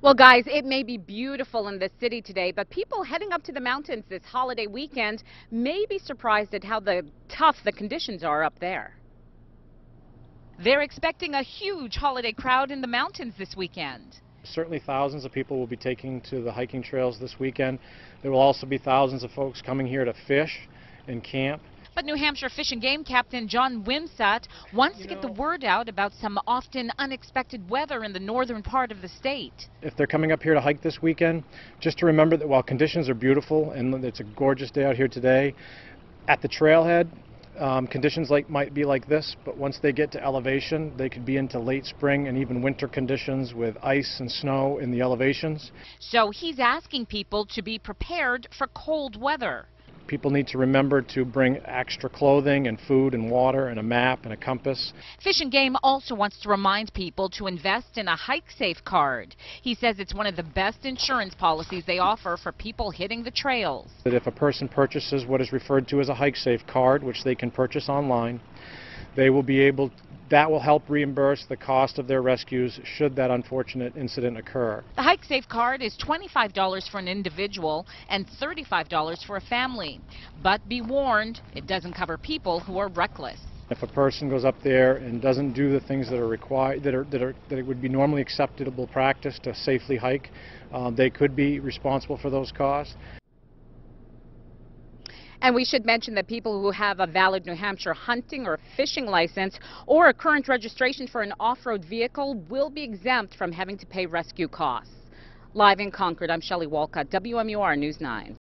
Well, guys, it may be beautiful in the city today, but people heading up to the mountains this holiday weekend may be surprised at how the tough the conditions are up there. They're expecting a huge holiday crowd in the mountains this weekend. Certainly thousands of people will be taking to the hiking trails this weekend. There will also be thousands of folks coming here to fish and camp. But New Hampshire Fish and Game Captain John Wimsatt wants You to get know- the word out about some often unexpected weather in the northern part of the state. If they're coming up here to hike this weekend, just to remember that while conditions are beautiful and it's a gorgeous day out here today, at the trailhead, um, conditions like might be like this, but once they get to elevation, they could be into late spring and even winter conditions with ice and snow in the elevations. So he's asking people to be prepared for cold weather. People need to remember to bring extra clothing and food and water and a map and a compass. Fish and Game also wants to remind people to invest in a Hike Safe card. He says it's one of the best insurance policies they offer for people hitting the trails. that if a person purchases what is referred to as a hike safe card, which they can purchase online, they will be able that will help reimburse the cost of their rescues should that unfortunate incident occur. The Hike Safe card is $25 for an individual and $35 for a family. But be warned, it doesn't cover people who are reckless. If a person goes up there and doesn't do the things that are required that are that are that it would be normally acceptable practice to safely hike, uh, they could be responsible for those costs. And we should mention that people who have a valid New Hampshire hunting or fishing license or a current registration for an off-road vehicle will be exempt from having to pay rescue costs. Live in Concord, I'm Shelley Walcott, WMUR News 9.